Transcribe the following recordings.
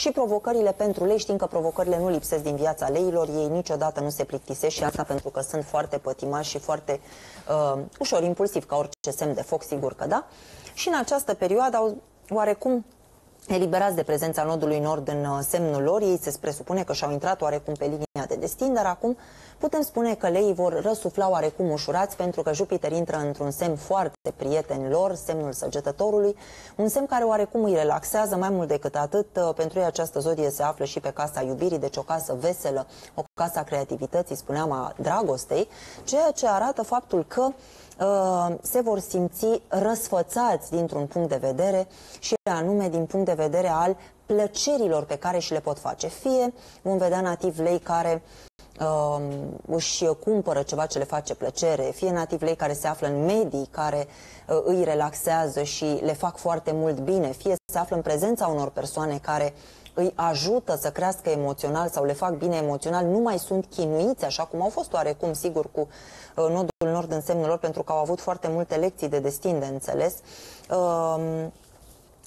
și provocările pentru lei. Știm că provocările nu lipsesc din viața leilor, ei niciodată nu se plictisesc și asta pentru că sunt foarte pătimași și foarte uh, ușor impulsiv, ca orice semn de foc, sigur că da. Și în această perioadă au oarecum eliberați de prezența nodului nord în uh, semnul lor, ei se presupune că și-au intrat oarecum pe linia de destin, dar acum putem spune că leii vor răsufla oarecum ușurați pentru că Jupiter intră într-un semn foarte prieten lor, semnul săgetătorului, un semn care oarecum îi relaxează mai mult decât atât. Uh, pentru ei această zodie se află și pe casa iubirii, deci o casă veselă, o casă a creativității, spuneam a dragostei, ceea ce arată faptul că Uh, se vor simți răsfățați dintr-un punct de vedere și anume din punct de vedere al plăcerilor pe care și le pot face. Fie vom vedea nativ lei care uh, își cumpără ceva ce le face plăcere, fie nativ lei care se află în medii care uh, îi relaxează și le fac foarte mult bine, fie se află în prezența unor persoane care îi ajută să crească emoțional sau le fac bine emoțional, nu mai sunt chinuiți, așa cum au fost oarecum, sigur, cu uh, nodul nord în semnul lor, pentru că au avut foarte multe lecții de destin de înțeles. Uh,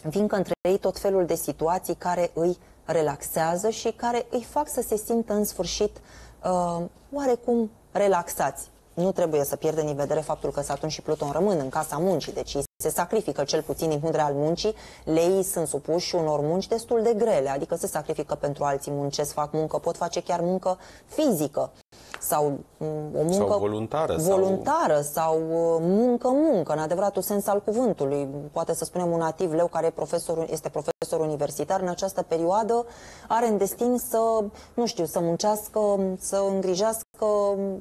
vin între ei tot felul de situații care îi relaxează și care îi fac să se simtă în sfârșit uh, oarecum relaxați. Nu trebuie să pierdem din vedere faptul că Saturn și Pluton rămân în casa muncii, deci se sacrifică cel puțin din punct al muncii, leii sunt supuși unor munci destul de grele, adică se sacrifică pentru alții, muncesc, fac muncă, pot face chiar muncă fizică sau mm, o muncă sau voluntară, voluntară sau... sau uh, muncă-muncă, în adevăratul sens al cuvântului. Poate să spunem un nativ leu care profesor, este profesor universitar în această perioadă are în destin să, nu știu, să muncească, să îngrijească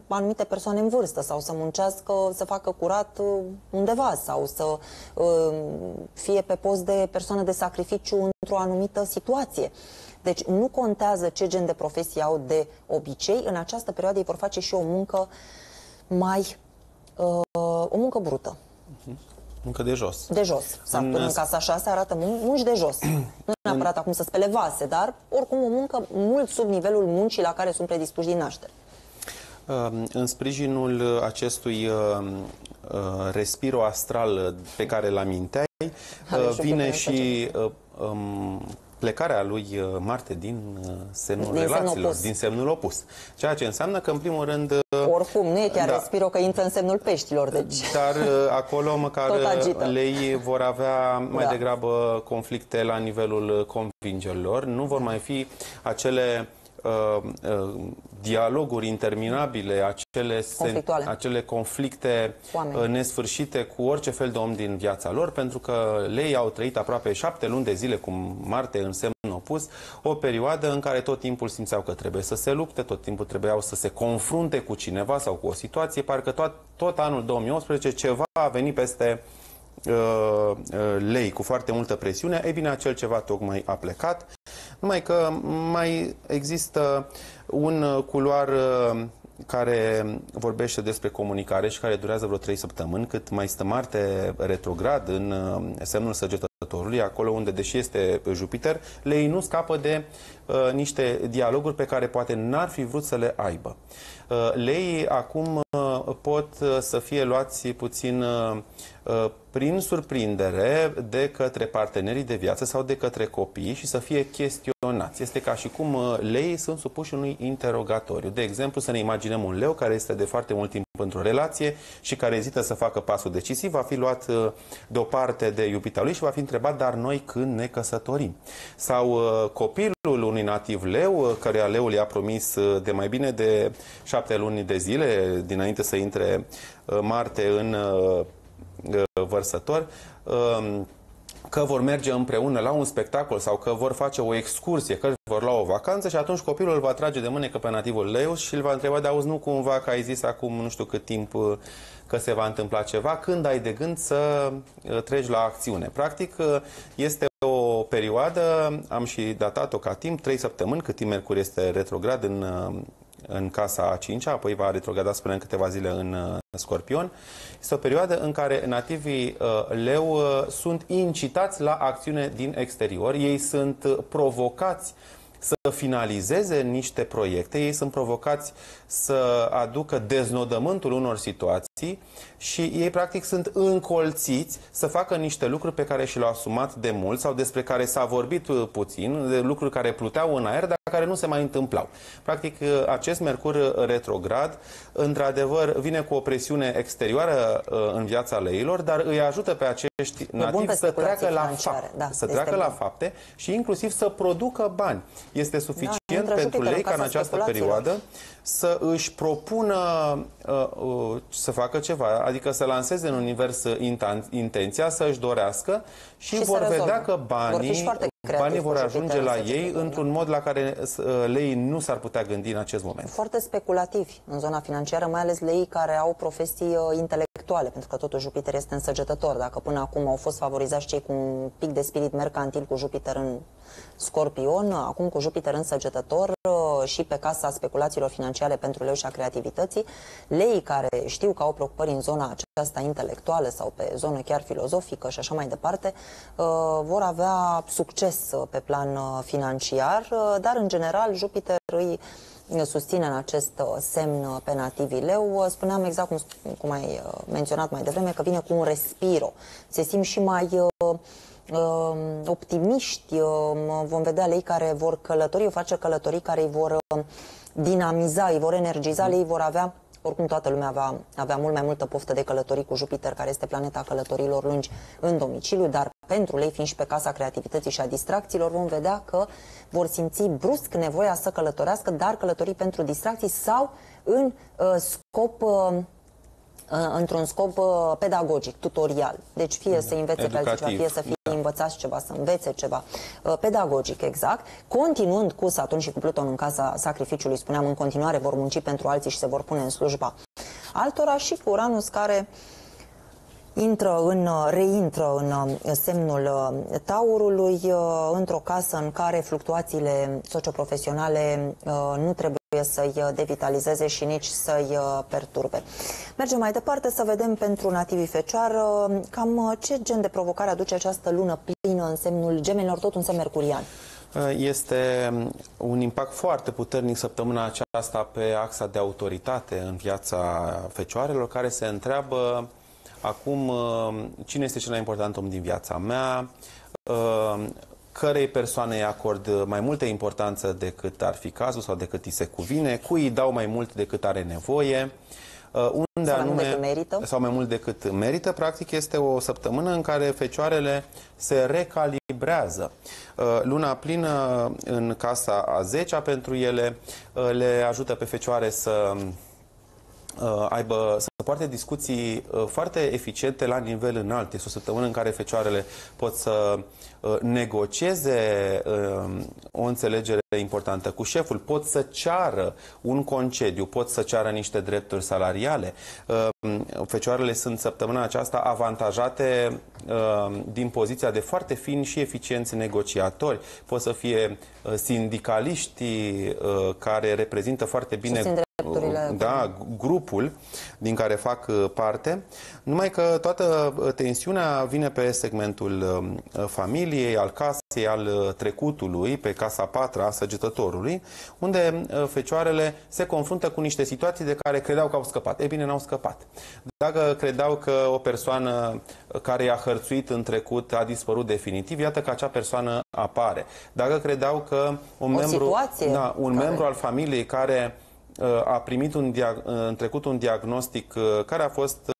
anumite persoane în vârstă sau să muncească, să facă curat uh, undeva sau să uh, fie pe post de persoană de sacrificiu într-o anumită situație. Deci nu contează ce gen de profesie au de obicei, în această perioadă ei vor face și o muncă mai, uh, o muncă brută. Uh-huh. Muncă de jos. De jos. Saturn în, în casa 6 arată mun munci de jos. nu neapărat acum să spele vase, dar oricum o muncă mult sub nivelul muncii la care sunt predispuși din naștere. Uh, în sprijinul acestui uh, uh, respiro astral pe care îl aminteai, vine și um, plecarea lui uh, Marte din uh, semnul din relațiilor, opus. din semnul opus. Ceea ce înseamnă că, în primul rând... Uh, Oricum, nu e chiar da, respiro că intră în semnul peștilor, deci... Dar acolo măcar lei vor avea mai da. degrabă conflicte la nivelul convingerilor. Nu vor mai fi acele uh, uh, dialoguri interminabile, acele, acele conflicte Oameni. nesfârșite cu orice fel de om din viața lor, pentru că lei au trăit aproape șapte luni de zile cu Marte în semn opus, o perioadă în care tot timpul simțeau că trebuie să se lupte, tot timpul trebuiau să se confrunte cu cineva sau cu o situație, parcă tot, tot anul 2018 ceva a venit peste uh, uh, lei cu foarte multă presiune, e bine, acel ceva tocmai a plecat numai că mai există un culoar uh, care vorbește despre comunicare și care durează vreo 3 săptămâni, cât mai stă Marte retrograd în uh, semnul săgetătorului, acolo unde, deși este Jupiter, lei nu scapă de uh, niște dialoguri pe care poate n-ar fi vrut să le aibă. Uh, lei acum uh, pot uh, să fie luați puțin uh, prin surprindere de către partenerii de viață sau de către copii și să fie chestionați. Este ca și cum uh, leii sunt supuși unui interogatoriu. De exemplu, să ne imaginăm un leu care este de foarte mult timp într-o relație și care ezită să facă pasul decisiv, va fi luat uh, deoparte de iubita lui și va fi întrebat, dar noi când ne căsătorim? Sau uh, copilul unui nativ leu, căruia leul i-a promis de mai bine de șapte luni de zile, dinainte să intre Marte în Uh, vărsător um, că vor merge împreună la un spectacol sau că vor face o excursie, că vor lua o vacanță și atunci copilul îl va trage de mânecă pe nativul Leus și îl va întreba, de auzi, nu cumva că ai zis acum nu știu cât timp uh, că se va întâmpla ceva, când ai de gând să uh, treci la acțiune. Practic, este o perioadă, am și datat-o ca timp, 3 săptămâni, cât timp Mercur este retrograd în în casa a 5 apoi va retrograda spre în câteva zile în uh, Scorpion. Este o perioadă în care nativii uh, leu uh, sunt incitați la acțiune din exterior. Ei sunt provocați să finalizeze niște proiecte, ei sunt provocați să aducă deznodământul unor situații și ei practic sunt încolțiți să facă niște lucruri pe care și le-au asumat de mult sau despre care s-a vorbit uh, puțin, de lucruri care pluteau în aer, dar care nu se mai întâmplau. Practic, uh, acest Mercur retrograd, într-adevăr, vine cu o presiune exterioară uh, în viața leilor, dar îi ajută pe acești nativi să treacă la fapte, da, să treacă la fapte și inclusiv să producă bani. Este suficient da, pentru lei ca în această perioadă să își propună uh, uh, să facă ceva, adică să lanseze în univers intenția, să își dorească și, și vor vedea că banii vor, banii vor ajunge la ei într-un mod la care uh, lei nu s-ar putea gândi în acest moment. Foarte speculativi în zona financiară, mai ales lei care au profesii uh, intelectuale, pentru că totuși Jupiter este însăgetător. Dacă până acum au fost favorizați cei cu un pic de spirit mercantil cu Jupiter în Scorpion, acum cu Jupiter în săgetător uh, și pe casa speculațiilor financiare pentru leu și a creativității, lei care știu că au preocupări în zona aceasta intelectuală sau pe zonă chiar filozofică și așa mai departe, uh, vor avea succes uh, pe plan financiar, dar în general Jupiter îi susține în acest semn pe nativii leu. Spuneam exact cum, cum ai menționat mai devreme că vine cu un respiro. Se simt și mai uh, optimiști, uh, vom vedea lei care vor călători, face călătorii care îi vor uh, dinamiza, îi vor energiza, lei vor avea oricum toată lumea avea, avea mult mai multă poftă de călătorii cu Jupiter, care este planeta călătorilor lungi în domiciliu, dar pentru lei, fiind și pe casa creativității și a distracțiilor, vom vedea că vor simți brusc nevoia să călătorească, dar călătorii pentru distracții sau în uh, scop uh, Uh, într-un scop uh, pedagogic, tutorial. Deci fie să învețe pe altceva, fie să fie da. Învățați ceva, să învețe ceva. Uh, pedagogic, exact. Continuând cu Saturn și cu Pluton în casa sacrificiului, spuneam, în continuare vor munci pentru alții și se vor pune în slujba altora și cu Uranus care intră în, reintră în semnul Taurului într-o casă în care fluctuațiile socioprofesionale nu trebuie să-i uh, devitalizeze și nici să-i uh, perturbe. Mergem mai departe să vedem pentru nativii fecioară cam uh, ce gen de provocare aduce această lună plină în semnul gemelor, tot un semn mercurian. Este um, un impact foarte puternic săptămâna aceasta pe axa de autoritate în viața fecioarelor, care se întreabă acum cine este cel mai important om din viața mea, cărei persoane îi acord mai multă importanță decât ar fi cazul sau decât îi se cuvine, cui îi dau mai mult decât are nevoie, uh, unde sau anume, mai merită. sau mai mult decât merită, practic este o săptămână în care fecioarele se recalibrează. Uh, luna plină în casa a 10 pentru ele uh, le ajută pe fecioare să aibă, să poarte discuții foarte eficiente la nivel înalt. Este o săptămână în care fecioarele pot să Uh, negocieze uh, o înțelegere importantă cu șeful, pot să ceară un concediu, pot să ceară niște drepturi salariale. Uh, fecioarele sunt săptămâna aceasta avantajate din poziția de foarte fini și eficienți negociatori. Pot să fie sindicaliștii care reprezintă foarte bine da, grupul din care fac parte, numai că toată tensiunea vine pe segmentul familiei, familiei, al casei, al uh, trecutului, pe casa patra a săgetătorului, unde uh, fecioarele se confruntă cu niște situații de care credeau că au scăpat. Ei bine, n-au scăpat. Dacă credeau că o persoană care i-a hărțuit în trecut a dispărut definitiv, iată că acea persoană apare. Dacă credeau că un, o membru, da, un care... membru al familiei care uh, a primit un în trecut un diagnostic care a fost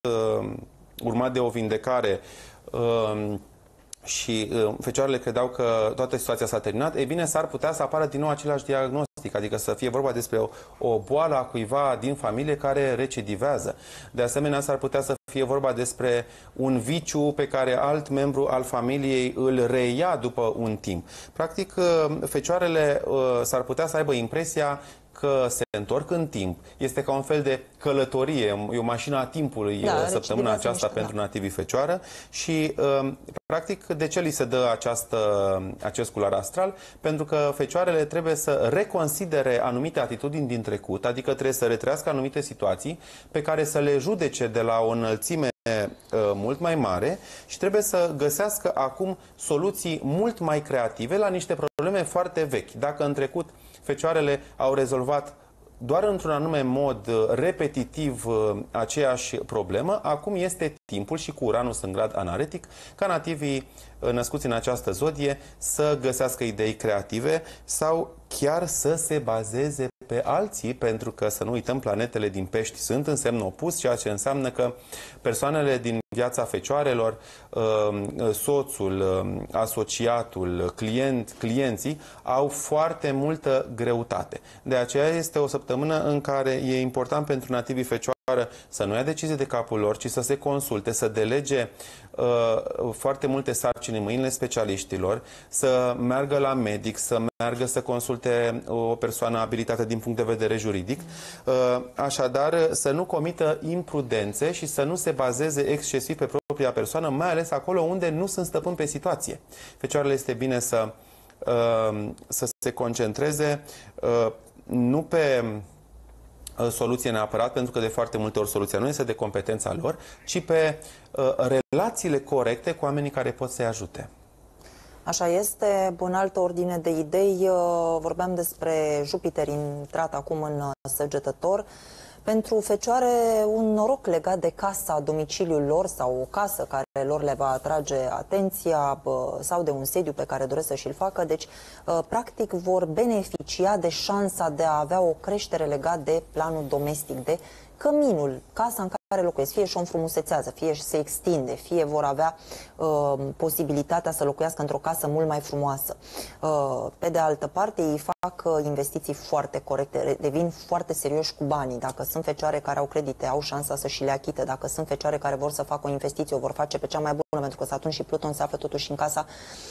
urmat de o vindecare și uh, fecioarele credeau că toată situația s-a terminat, e bine, s-ar putea să apară din nou același diagnostic, adică să fie vorba despre o, o boală a cuiva din familie care recidivează. De asemenea, s-ar putea să fie vorba despre un viciu pe care alt membru al familiei îl reia după un timp. Practic, uh, fecioarele uh, s-ar putea să aibă impresia că se întorc în timp. Este ca un fel de călătorie, e o mașină a timpului da, uh, săptămâna aceasta mișcă, pentru da. nativii fecioară și um, practic de ce li se dă această, acest cular astral? Pentru că fecioarele trebuie să reconsidere anumite atitudini din trecut, adică trebuie să retrească anumite situații pe care să le judece de la o înălțime mult mai mare și trebuie să găsească acum soluții mult mai creative la niște probleme foarte vechi. Dacă în trecut fecioarele au rezolvat doar într-un anume mod uh, repetitiv uh, aceeași problemă, acum este timpul și cu Uranus în grad anaretic ca nativii uh, născuți în această zodie să găsească idei creative sau chiar să se bazeze pe alții, pentru că, să nu uităm, planetele din pești sunt în semn opus, ceea ce înseamnă că persoanele din viața fecioarelor, soțul, asociatul, client, clienții, au foarte multă greutate. De aceea este o săptămână în care e important pentru nativii fecioare să nu ia decizii de capul lor, ci să se consulte, să delege uh, foarte multe sarcini în mâinile specialiștilor, să meargă la medic, să meargă să consulte o persoană abilitată din punct de vedere juridic. Uh, așadar, să nu comită imprudențe și să nu se bazeze excesiv pe propria persoană, mai ales acolo unde nu sunt stăpân pe situație. Fecioarele este bine să, uh, să se concentreze uh, nu pe Uh, soluție neapărat, pentru că de foarte multe ori soluția nu este de competența lor, ci pe uh, relațiile corecte cu oamenii care pot să-i ajute. Așa este, în altă ordine de idei, uh, vorbeam despre Jupiter intrat acum în uh, săgetător, pentru fecioare, un noroc legat de casa, domiciliul lor sau o casă care lor le va atrage atenția sau de un sediu pe care doresc să și-l facă. Deci, practic, vor beneficia de șansa de a avea o creștere legat de planul domestic, de căminul, casa în care locuiesc, fie și o înfrumusețează, fie și se extinde, fie vor avea uh, posibilitatea să locuiască într-o casă mult mai frumoasă. Uh, pe de altă parte, ei fac uh, investiții foarte corecte, devin foarte serioși cu banii. Dacă sunt fecioare care au credite, au șansa să și le achite. Dacă sunt fecioare care vor să facă o investiție, o vor face pe cea mai bună, pentru că atunci și Pluton se află totuși în casa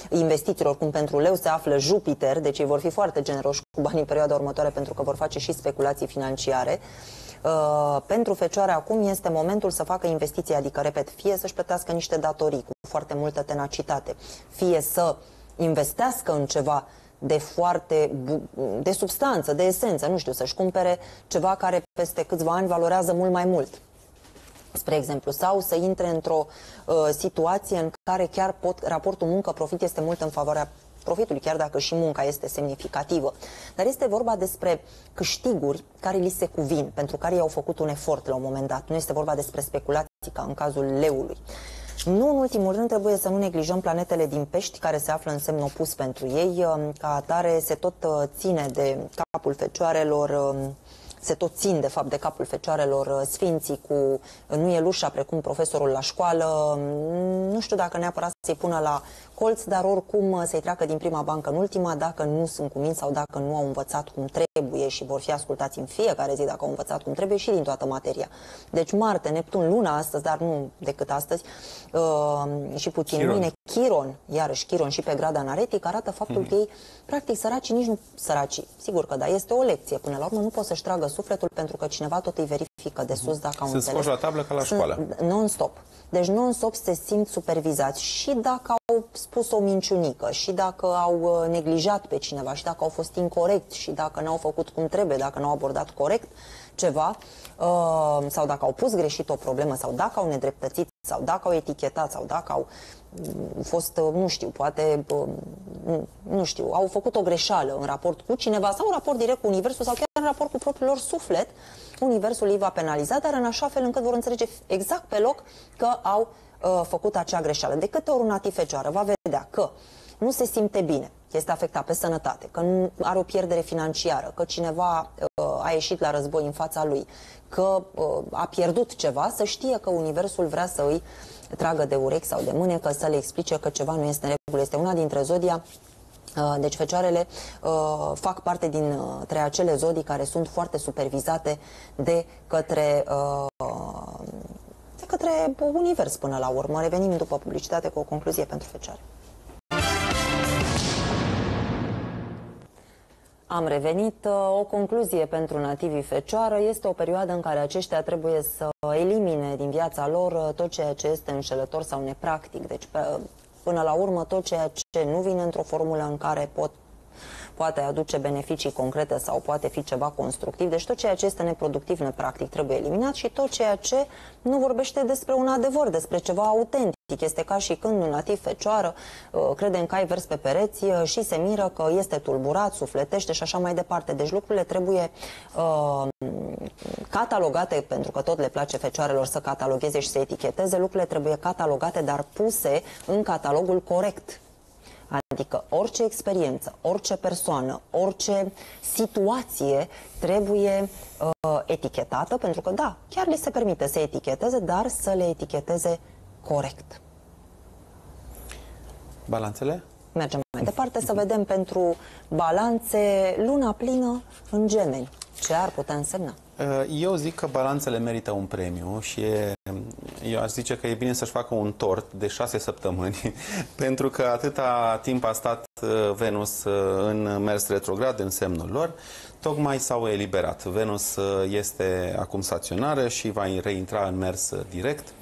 investițiilor, cum pentru leu se află Jupiter, deci ei vor fi foarte generoși cu banii în perioada următoare, pentru că vor face și speculații financiare. Uh, pentru fecioare acum este momentul să facă investiții, adică, repet, fie să-și plătească niște datorii cu foarte multă tenacitate, fie să investească în ceva de foarte, de substanță, de esență, nu știu, să-și cumpere ceva care peste câțiva ani valorează mult mai mult spre exemplu, sau să intre într-o uh, situație în care chiar pot, raportul muncă-profit este mult în favoarea profitului, chiar dacă și munca este semnificativă. Dar este vorba despre câștiguri care li se cuvin, pentru care i-au făcut un efort la un moment dat. Nu este vorba despre speculații ca în cazul leului. Nu în ultimul rând trebuie să nu neglijăm planetele din pești care se află în semn opus pentru ei. Ca atare se tot uh, ține de capul fecioarelor um, se tot țin de fapt de capul fecioarelor uh, sfinții cu uh, nu e lușa precum profesorul la școală. Nu știu dacă neapărat să-i pună la colț, dar oricum uh, să-i treacă din prima bancă în ultima dacă nu sunt cuminți sau dacă nu au învățat cum trebuie și vor fi ascultați în fiecare zi dacă au învățat cum trebuie și din toată materia. Deci Marte, Neptun, Luna astăzi, dar nu decât astăzi uh, și puțin Chiron. mâine, Chiron, iarăși Chiron și pe grada anaretic, arată faptul hmm. că ei, practic, săracii nici nu săraci. Sigur că da, este o lecție. Până la urmă nu pot să-și tragă sufletul pentru că cineva tot îi verifică de sus dacă au Sunt înțeles. la tablă ca la școală. Non-stop. Deci non-stop se simt supervizați și dacă au spus o minciunică și dacă au uh, neglijat pe cineva și dacă au fost incorrect și dacă n-au făcut cum trebuie, dacă n-au abordat corect ceva uh, sau dacă au pus greșit o problemă sau dacă au nedreptățit sau dacă au etichetat sau dacă au mm, fost, uh, nu știu, poate, nu știu, au făcut o greșeală în raport cu cineva sau în raport direct cu Universul sau chiar în raport cu propriul lor suflet, Universul îi va penaliza, dar în așa fel încât vor înțelege exact pe loc că au uh, făcut acea greșeală. De câte ori un nativ fecioară va vedea că nu se simte bine, este afectat pe sănătate, că nu are o pierdere financiară, că cineva uh, a ieșit la război în fața lui, că uh, a pierdut ceva, să știe că Universul vrea să îi tragă de urechi sau de mânecă, să le explice că ceva nu este în regulă. Este una dintre zodia uh, deci fecioarele uh, fac parte dintre acele zodii care sunt foarte supervizate de către uh, de către univers până la urmă. Revenim după publicitate cu o concluzie pentru fecioare. Am revenit. Uh, o concluzie pentru nativii fecioară este o perioadă în care aceștia trebuie să elimine din viața lor uh, tot ceea ce este înșelător sau nepractic. Deci, până la urmă, tot ceea ce nu vine într-o formulă în care pot poate aduce beneficii concrete sau poate fi ceva constructiv. Deci tot ceea ce este neproductiv, nepractic trebuie eliminat și tot ceea ce nu vorbește despre un adevăr, despre ceva autentic. Este ca și când un nativ fecioară uh, crede în cai vers pe pereți uh, și se miră că este tulburat, sufletește și așa mai departe. Deci lucrurile trebuie uh, catalogate, pentru că tot le place fecioarelor să catalogheze și să eticheteze, lucrurile trebuie catalogate, dar puse în catalogul corect. Adică orice experiență, orice persoană, orice situație trebuie uh, etichetată, pentru că da, chiar li se permite să eticheteze, dar să le eticheteze corect. Balanțele? Mergem mai departe să vedem pentru balanțe luna plină în gemeni. Ce ar putea însemna? Uh, eu zic că balanțele merită un premiu și e, eu aș zice că e bine să-și facă un tort de șase săptămâni, pentru că atâta timp a stat uh, Venus uh, în mers retrograd în semnul lor, tocmai s-au eliberat. Venus este acum staționară și va reintra în mers direct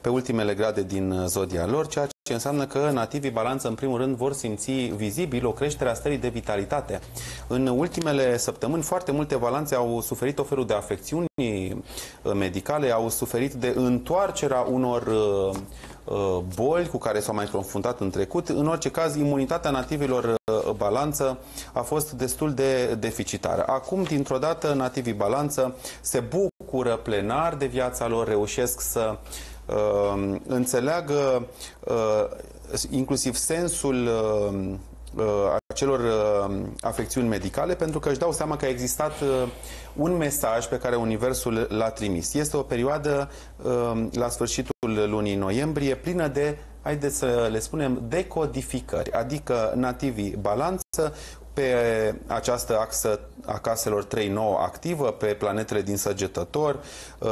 pe ultimele grade din zodia lor, ceea ce înseamnă că nativii balanță, în primul rând, vor simți vizibil o creștere a stării de vitalitate. În ultimele săptămâni, foarte multe balanțe au suferit o felul de afecțiuni uh, medicale, au suferit de întoarcerea unor uh, uh, boli cu care s-au mai confruntat în trecut. În orice caz, imunitatea nativilor balanță a fost destul de deficitară. Acum, dintr-o dată, nativii balanță se bucură plenar de viața lor, reușesc să uh, înțeleagă uh, inclusiv sensul uh, uh, acelor uh, afecțiuni medicale pentru că își dau seama că a existat uh, un mesaj pe care Universul l-a trimis. Este o perioadă uh, la sfârșitul lunii noiembrie plină de haideți să le spunem, decodificări, adică nativii balanță pe această axă a caselor 3-9 activă, pe planetele din săgetător, uh,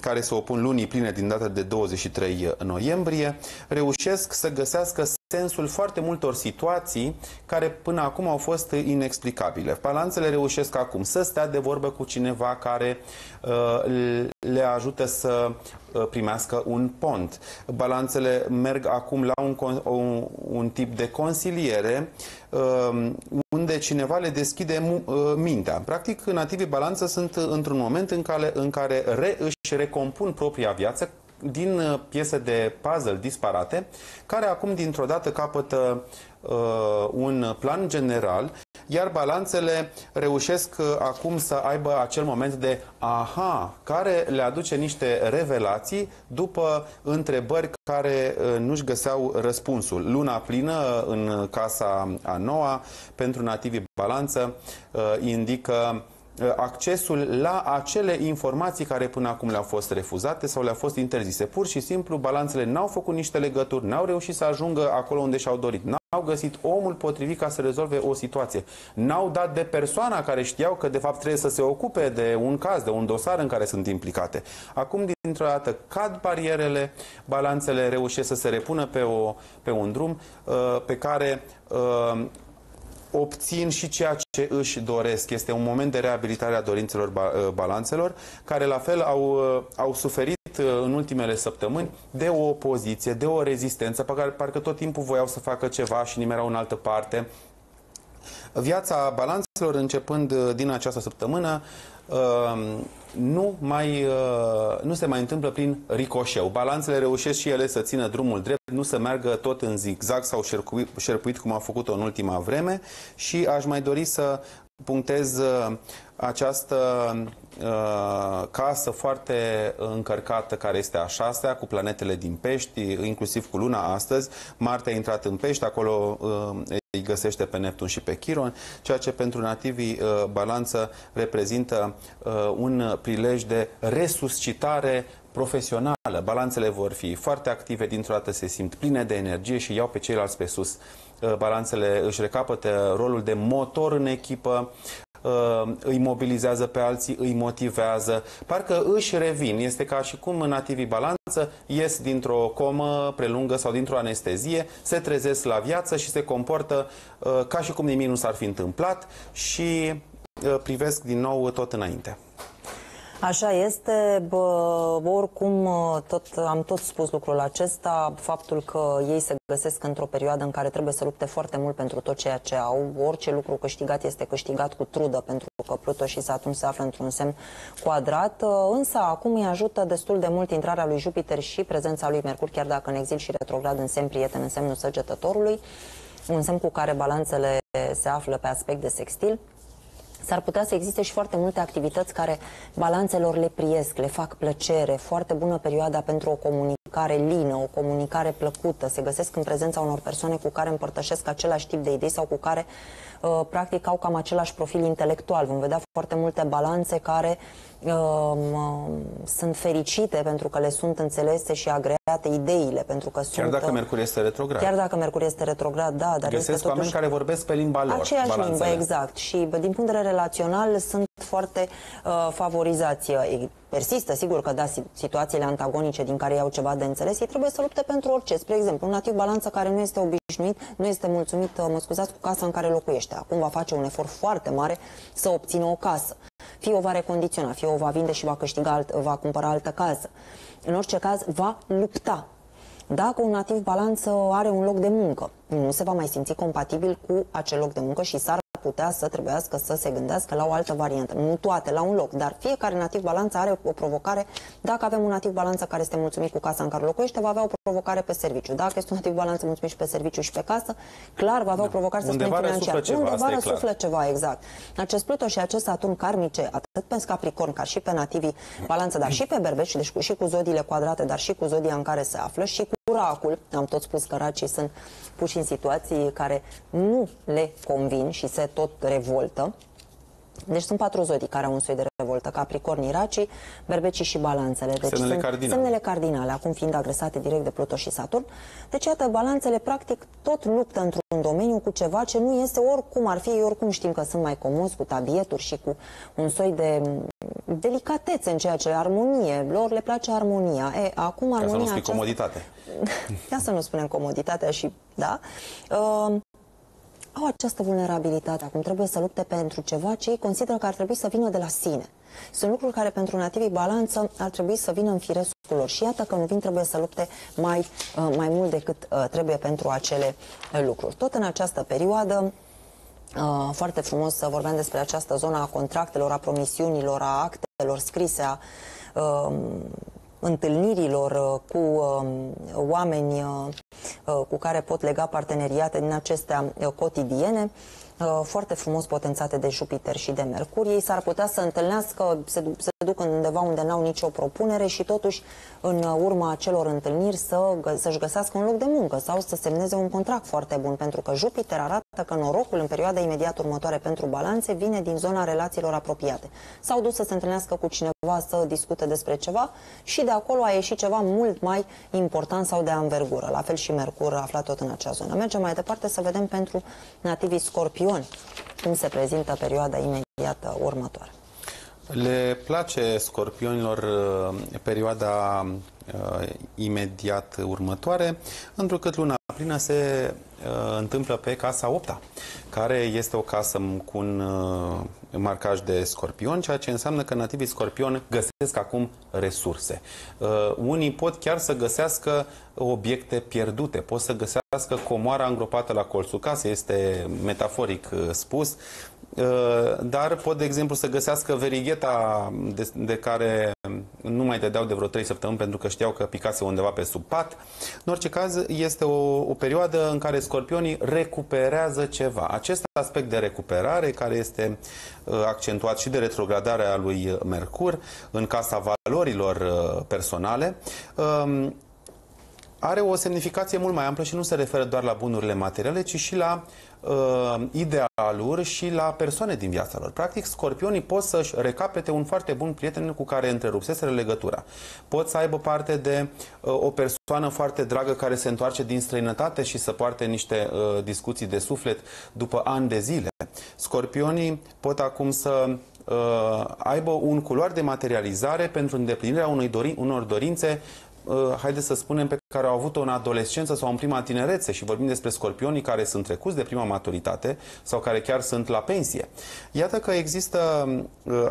care se opun lunii pline din data de 23 noiembrie, reușesc să găsească sensul foarte multor situații care până acum au fost inexplicabile. Balanțele reușesc acum să stea de vorbă cu cineva care uh, le ajută să uh, primească un pont. Balanțele merg acum la un, un, un tip de consiliere uh, unde cineva le deschide uh, mintea. Practic, nativii balanță sunt într-un moment în care, în care re, își recompun propria viață din uh, piese de puzzle disparate, care acum dintr-o dată capătă uh, un plan general, iar balanțele reușesc uh, acum să aibă acel moment de aha, care le aduce niște revelații după întrebări care uh, nu-și găseau răspunsul. Luna plină în casa a noua pentru nativii balanță uh, indică Uh, accesul la acele informații care până acum le-au fost refuzate sau le-au fost interzise. Pur și simplu, balanțele n-au făcut niște legături, n-au reușit să ajungă acolo unde și-au dorit, n-au găsit omul potrivit ca să rezolve o situație, n-au dat de persoana care știau că de fapt trebuie să se ocupe de un caz, de un dosar în care sunt implicate. Acum, dintr-o dată, cad barierele, balanțele reușesc să se repună pe, o, pe un drum uh, pe care uh, obțin și ceea ce își doresc. Este un moment de reabilitare a dorințelor uh, balanțelor, care la fel au, uh, au suferit uh, în ultimele săptămâni de o opoziție, de o rezistență, pe care parcă tot timpul voiau să facă ceva și nimerau în altă parte. Viața balanțelor, începând din această săptămână, nu, mai, nu se mai întâmplă prin ricoșeu. Balanțele reușesc și ele să țină drumul drept, nu să meargă tot în zigzag sau șerpuit, șerpuit cum a făcut-o în ultima vreme și aș mai dori să punctez această uh, casă foarte încărcată care este a șasea cu planetele din Pești, inclusiv cu luna astăzi. Marte a intrat în Pești, acolo uh, îi găsește pe Neptun și pe Chiron, ceea ce pentru nativii uh, balanță reprezintă uh, un prilej de resuscitare profesională. Balanțele vor fi foarte active, dintr-o dată se simt pline de energie și iau pe ceilalți pe sus. Uh, balanțele își recapătă rolul de motor în echipă, Uh, îi mobilizează pe alții, îi motivează, parcă își revin. Este ca și cum în nativii balanță ies dintr-o comă prelungă sau dintr-o anestezie, se trezesc la viață și se comportă uh, ca și cum nimic nu s-ar fi întâmplat și uh, privesc din nou tot înainte. Așa este, bă, oricum tot, am tot spus lucrul acesta, faptul că ei se găsesc într-o perioadă în care trebuie să lupte foarte mult pentru tot ceea ce au, orice lucru câștigat este câștigat cu trudă, pentru că Pluto și Saturn se află într-un semn cuadrat, însă acum îi ajută destul de mult intrarea lui Jupiter și prezența lui Mercur, chiar dacă în exil și retrograd în semn prieten, în semnul săgetătorului, un semn cu care balanțele se află pe aspect de sextil s-ar putea să existe și foarte multe activități care balanțelor le priesc, le fac plăcere, foarte bună perioada pentru o comunicare lină, o comunicare plăcută, se găsesc în prezența unor persoane cu care împărtășesc același tip de idei sau cu care uh, practic au cam același profil intelectual. Vom vedea foarte multe balanțe care uh, sunt fericite pentru că le sunt înțelese și agreate ideile, pentru că Chiar sunt, dacă Mercur este retrograd. Chiar dacă Mercur este retrograd, da, dar Găsesc este oameni care vorbesc pe limba lor. Aceeași balanțele. limbă, exact. Și din punct de vedere relațional sunt foarte uh, favorizați. Persistă, sigur că da, situațiile antagonice din care iau ceva de înțeles, ei trebuie să lupte pentru orice. Spre exemplu, un nativ balanță care nu este obișnuit, nu este mulțumit, uh, mă scuzați, cu casa în care locuiește. Acum va face un efort foarte mare să obțină o casă. Fie o va recondiționa, fie o va vinde și va câștiga, alt, va cumpăra altă casă. În orice caz, va lupta. Dacă un nativ balanță are un loc de muncă, nu se va mai simți compatibil cu acel loc de muncă și s-ar putea să trebuiască să se gândească la o altă variantă. Nu toate, la un loc, dar fiecare nativ balanță are o provocare. Dacă avem un nativ balanță care este mulțumit cu casa în care locuiește, va avea o provocare pe serviciu. Dacă este un nativ balanță mulțumit și pe serviciu și pe casă, clar va avea da. o provocare să spunem financiar. Ceva, Undeva răsuflă ceva, exact. Acest Pluto și acest Saturn karmice, atât pe Capricorn, ca și pe nativii balanță, dar și pe berbeci, deci cu, și cu zodiile quadrate, dar și cu zodia în care se află și cu racul. Am tot spus că racii sunt puși în situații care nu le convin și se tot revoltă. Deci sunt patru zodii care au un soi de revoltă, Capricornii, Racii, Berbecii și Balanțele. Deci semnele sunt cardinale. semnele cardinale, acum fiind agresate direct de Pluto și Saturn. Deci, iată, Balanțele practic tot luptă într-un domeniu cu ceva ce nu este oricum ar fi, oricum știm că sunt mai comozi cu tabieturi și cu un soi de delicatețe în ceea ce armonie, lor le place armonia. E, acum armonia Ca să nu aceasta... comoditate. Ia să nu spunem comoditatea și, da, uh, au această vulnerabilitate. Acum trebuie să lupte pentru ceva ce ei consideră că ar trebui să vină de la sine. Sunt lucruri care pentru nativii balanță ar trebui să vină în firescul lor. Și iată că nu vin trebuie să lupte mai, uh, mai mult decât uh, trebuie pentru acele uh, lucruri. Tot în această perioadă, Uh, foarte frumos să vorbeam despre această zonă a contractelor, a promisiunilor, a actelor scrise, a uh, întâlnirilor uh, cu uh, oameni uh, cu care pot lega parteneriate din acestea cotidiene. Uh, foarte frumos potențate de Jupiter și de Mercur. Ei s-ar putea să întâlnească, se, se duc undeva unde n-au nicio propunere și totuși în urma acelor întâlniri să, să-și găsească un loc de muncă sau să semneze un contract foarte bun, pentru că Jupiter arată că norocul în perioada imediat următoare pentru balanțe vine din zona relațiilor apropiate. S-au dus să se întâlnească cu cineva să discute despre ceva și de acolo a ieșit ceva mult mai important sau de anvergură. La fel și Mercur aflat tot în acea zonă. Mergem mai departe să vedem pentru nativii scorpioni Ion, cum se prezintă perioada imediată următoare. Le place scorpionilor uh, perioada uh, imediat următoare, întrucât luna plină se uh, întâmplă pe casa 8 care este o casă cu un uh, marcaj de scorpion, ceea ce înseamnă că nativii scorpion găsesc acum resurse. Uh, unii pot chiar să găsească obiecte pierdute, pot să găsească comoara îngropată la colțul casei, este metaforic uh, spus, uh, dar pot, de exemplu, să găsească verigheta de, de care nu mai dădeau de vreo 3 săptămâni pentru că știau că picase undeva pe sub pat. În orice caz, este o, o perioadă în care scorpionii recuperează ceva. Acest aspect de recuperare, care este uh, accentuat și de retrogradarea lui Mercur în casa valorilor uh, personale, um, are o semnificație mult mai amplă și nu se referă doar la bunurile materiale, ci și la uh, idealuri și la persoane din viața lor. Practic, scorpionii pot să-și recapete un foarte bun prieten cu care întrerupseseră legătura. Pot să aibă parte de uh, o persoană foarte dragă care se întoarce din străinătate și să poarte niște uh, discuții de suflet după ani de zile. Scorpionii pot acum să uh, aibă un culoar de materializare pentru îndeplinirea unui dori, unor dorințe haideți să spunem, pe care au avut-o în adolescență sau în prima tinerețe și vorbim despre scorpionii care sunt trecuți de prima maturitate sau care chiar sunt la pensie. Iată că există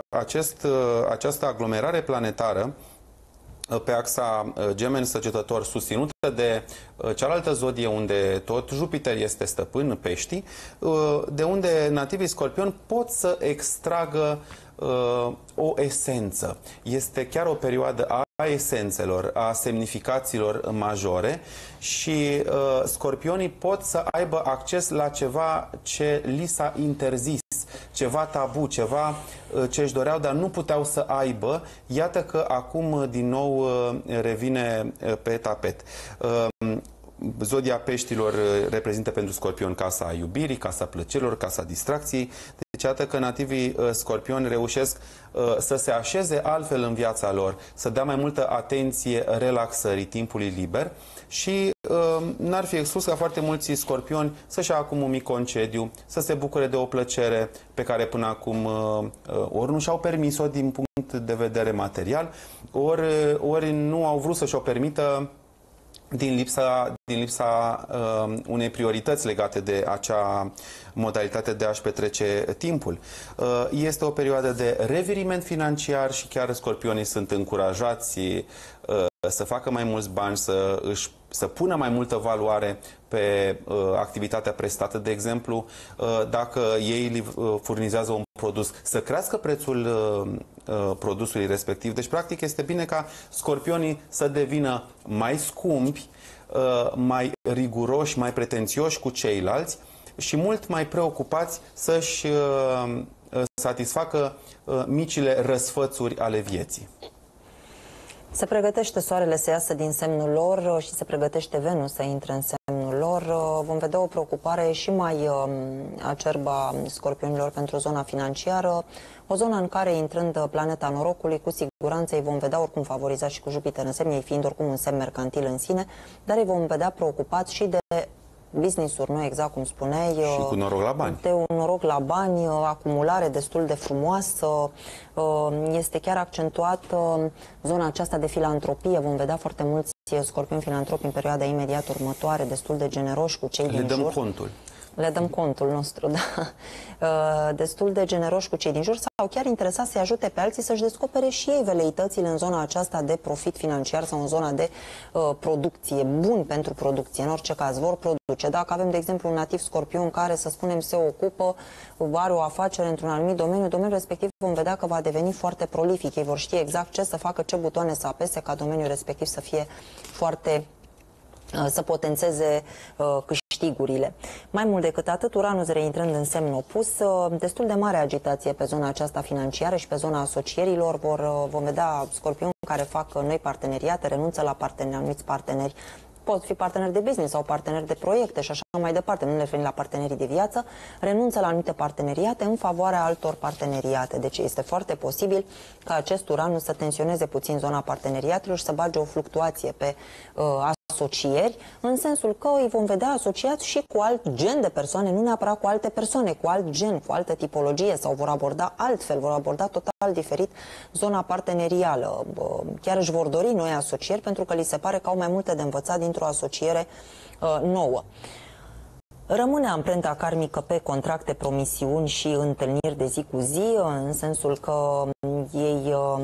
acest, această aglomerare planetară pe axa gemen săgetător susținută de cealaltă zodie unde tot Jupiter este stăpân, peștii, de unde nativii scorpion pot să extragă uh, o esență. Este chiar o perioadă a esențelor, a semnificațiilor majore și uh, scorpionii pot să aibă acces la ceva ce li s-a interzis, ceva tabu, ceva uh, ce își doreau, dar nu puteau să aibă. Iată că acum uh, din nou uh, revine uh, pe tapet. Uh, Zodia peștilor uh, reprezintă pentru scorpion casa iubirii, casa plăcerilor, casa distracției. Deci iată că nativii uh, scorpioni reușesc uh, să se așeze altfel în viața lor, să dea mai multă atenție relaxării timpului liber și uh, n-ar fi exclus ca foarte mulți scorpioni să-și ia acum un mic concediu, să se bucure de o plăcere pe care până acum uh, uh ori nu și-au permis-o din punct de vedere material, ori, ori nu au vrut să-și o permită din lipsa, din lipsa uh, unei priorități legate de acea modalitate de a-și petrece timpul. Uh, este o perioadă de reviriment financiar și chiar scorpionii sunt încurajați uh, să facă mai mulți bani, să, își, să pună mai multă valoare pe uh, activitatea prestată, de exemplu, uh, dacă ei uh, furnizează un produs, să crească prețul uh, uh, produsului respectiv. Deci, practic, este bine ca scorpionii să devină mai scumpi, uh, mai riguroși, mai pretențioși cu ceilalți și mult mai preocupați să-și uh, satisfacă uh, micile răsfățuri ale vieții. Se pregătește soarele să iasă din semnul lor uh, și se pregătește Venus să intre în semnul lor. Uh, vom vedea o preocupare și mai um, acerbă a scorpionilor pentru zona financiară, o zonă în care, intrând planeta norocului, cu siguranță îi vom vedea oricum favorizat și cu Jupiter în semn, ei fiind oricum un semn mercantil în sine, dar îi vom vedea preocupați și de business-uri, nu exact cum spuneai. Și cu noroc la bani. De un noroc la bani, acumulare destul de frumoasă. Este chiar accentuat zona aceasta de filantropie. Vom vedea foarte mulți scorpioni filantropi în perioada imediat următoare, destul de generoși cu cei Le din dăm jur. contul le dăm contul nostru, da. Uh, destul de generoși cu cei din jur sau chiar interesați să-i ajute pe alții să-și descopere și ei veleitățile în zona aceasta de profit financiar sau în zona de uh, producție, bun pentru producție, în orice caz, vor produce. Dacă avem, de exemplu, un nativ scorpion care, să spunem, se ocupă, are o afacere într-un anumit domeniu, domeniul respectiv vom vedea că va deveni foarte prolific. Ei vor ști exact ce să facă, ce butoane să apese ca domeniul respectiv să fie foarte uh, să potențeze uh, câștigurile. Mai mult decât atât, Uranus reintrând în semn opus, uh, destul de mare agitație pe zona aceasta financiară și pe zona asocierilor. Vor, uh, vom vedea scorpioni care fac noi parteneriate, renunță la parteneri, anumiți parteneri pot fi parteneri de business sau parteneri de proiecte și așa mai departe, nu ne referim la partenerii de viață, renunță la anumite parteneriate în favoarea altor parteneriate. Deci este foarte posibil ca acest Uranus să tensioneze puțin zona parteneriatelor și să bage o fluctuație pe uh, asocieri, în sensul că îi vom vedea asociați și cu alt gen de persoane, nu neapărat cu alte persoane, cu alt gen, cu altă tipologie sau vor aborda altfel, vor aborda total diferit zona partenerială. Chiar își vor dori noi asocieri pentru că li se pare că au mai multe de învățat dintr-o asociere uh, nouă. Rămâne amprenta karmică pe contracte, promisiuni și întâlniri de zi cu zi, în sensul că ei uh,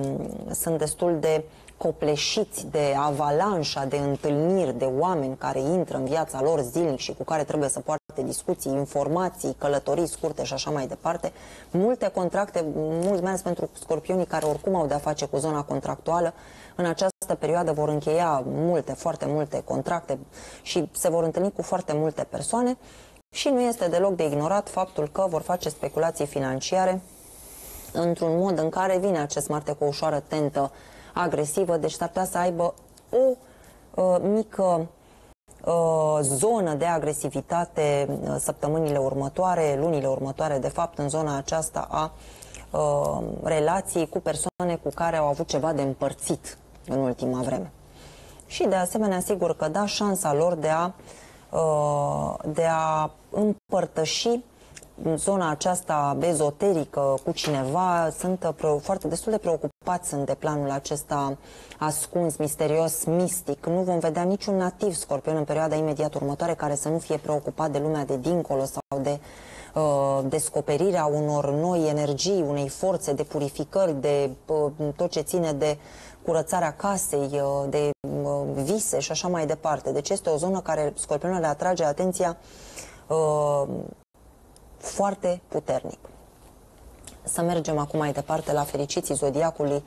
sunt destul de uh, copleșiți de avalanșa de întâlniri de oameni care intră în viața lor zilnic și cu care trebuie să poarte discuții, informații, călătorii scurte și așa mai departe. Multe contracte, mult mai ales pentru scorpionii care oricum au de-a face cu zona contractuală, în această perioadă vor încheia multe, foarte multe contracte și se vor întâlni cu foarte multe persoane și nu este deloc de ignorat faptul că vor face speculații financiare într-un mod în care vine acest Marte cu o ușoară tentă agresivă, deci s-ar putea să aibă o uh, mică uh, zonă de agresivitate uh, săptămânile următoare, lunile următoare, de fapt, în zona aceasta a uh, relației cu persoane cu care au avut ceva de împărțit în ultima vreme. Și de asemenea, sigur că da șansa lor de a, uh, de a împărtăși zona aceasta ezoterică cu cineva sunt uh, foarte destul de preocupați preocupați sunt de planul acesta ascuns, misterios, mistic. Nu vom vedea niciun nativ scorpion în perioada imediat următoare care să nu fie preocupat de lumea de dincolo sau de uh, descoperirea unor noi energii, unei forțe de purificări, de uh, tot ce ține de curățarea casei, uh, de uh, vise și așa mai departe. Deci este o zonă care scorpionul le atrage atenția uh, foarte puternic. Să mergem acum mai departe la fericiții zodiacului